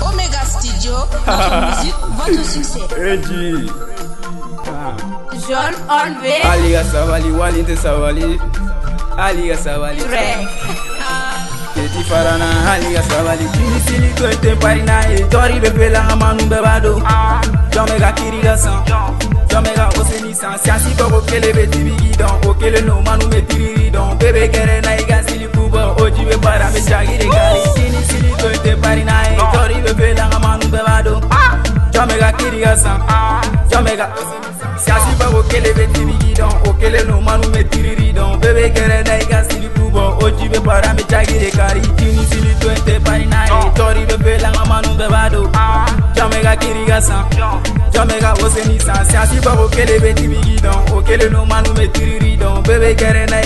Omega Studio, votre musique, votre succès. Eji. Jaune enlevé. Aliga sabali, walinte sabali. Aliga sabali. Track. Keti farana, aliga sabali. Kini sili to ete parina e. Tori bebe la amanu bebado. Jomega kiriga san. Jomega oseni san. Siasi boko kele beti bigi don. Okele no manu me tiriri don. Bebe kere na iga sili kubo. Oji be para me chagire gari. Kini sili to Kiriga san. Jomega Siasi bako kele beti bigi don. Okele no manu me tiriri don. Bebe kere na iga sili kubo. Oji be para me chagire gari. Kini sili to ete parina e. Tori bebe la amanu bebado. Jomega kiriga san. Jomega oseni san. Siasi bako kele beti bigi don. Okele no manu me tiriri don. Bebe kere na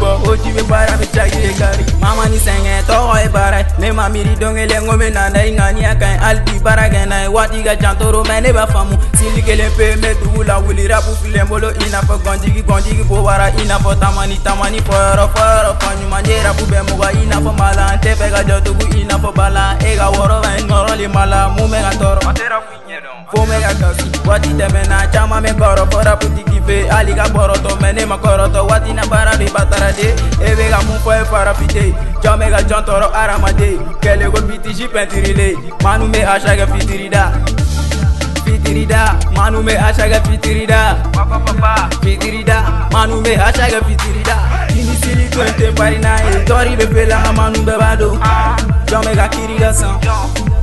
bɔ o ji bɛ baara bɛ caki mama ni senge tɔgɔ ye baara ne ma miiri donge kelen ko bɛ na da i ŋaniya ka ɲi hali bi baara kɛ n'a ye waati ne b'a faamu sili kelen pe n bɛ la wuli rapu filen ina i n'a fɔ gɔntigi gɔntigi bobara i n'a fɔ tamani tamani fɔyɔrɔ fɔyɔrɔ fɔ ɲuman ye rapu bɛ mɔgɔ i n'a fɔ mala n tɛ fɛ ka kasi wati teme na chama me koro fo rapu tiki fe ali ga boro to me ne ma koro to wati na bara de batara de e be ga mu fo e fara fite jame ga jontoro aramade kele go biti ji pentirile manu me ashaga fitirida fitirida manu me ashaga fitirida fitirida manu me ashaga fitirida kini sili to ente parina e tori be pela nga manu be bado. Jome ga kiriga san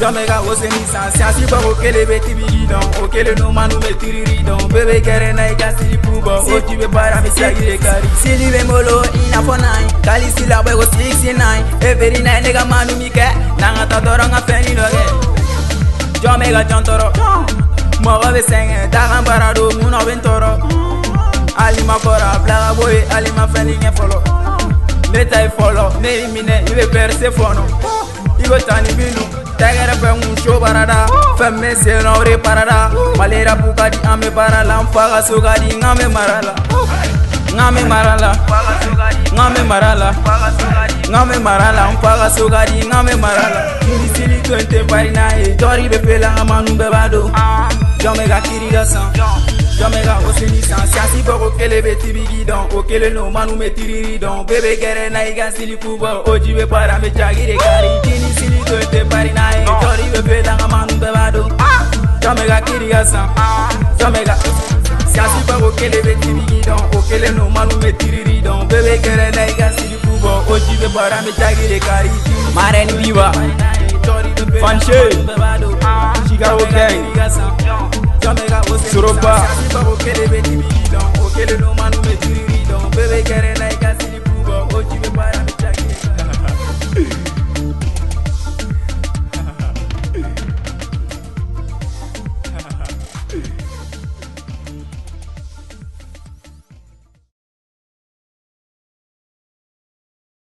Jamega oseni san Siasi bako kele be tibigi don O kele no manu me tiriri don Bebe kere na iga sili kubo Oji be para me chagire kari Sili be molo ina for nine. Kali sila bego 69 Every night nigga manu mi ke Nanga ta doro nga feni loge jɔnmɛ ka jɔn tɔrɔ mɔgɔ bɛ sɛgɛn dakan baara don munna bɛ n tɔɔrɔ hali ma fɔra bila ka bɔ ye hali ma fɛn ɲɛ fɔlɔ ne ta ye fɔlɔ ne y'i minɛ i bɛ pɛrɛse fɔnɔ i bɛ taa ni minnu tɛgɛrɛ fɛ n kun so barada. Fɛn bɛ sen na o de parada. Mali rapu ka di an bɛ baara la n fa ka so ka di n kan bɛ mara la n kan bɛ mara la n kan bɛ mara la n kan bɛ mara la n fa ka so ka di n bɛ mara la to n tɛ n'a ye tɔri bɛ manu bɛɛ b'a jɔn bɛ ka kiri ka san. Jɔn bɛ ka san. Siasi bɔ ko kelen bɛ tibigi dɔn o kelen no manu bɛ tiriri dɔn bɛɛ bɛ gɛrɛ na i ka sili kubɔ o ji bɛ para bɛ jagi de kari. Kini sili to n tɛ tɔri bɛ fela an manu bɛɛ b'a dɔn jɔn bɛ ka kiri ka san jɔn bɛ ka siasi bɔ ko kelen bɛ tibigi dɔn o kelen no manu bɛ tiriri dɔn bɛɛ bɛ gɛrɛ na i ka sili kubɔ o ji bɛ para bɛ jagi de kari marɛni biba Fanshe, Chicago Gang, Soroba.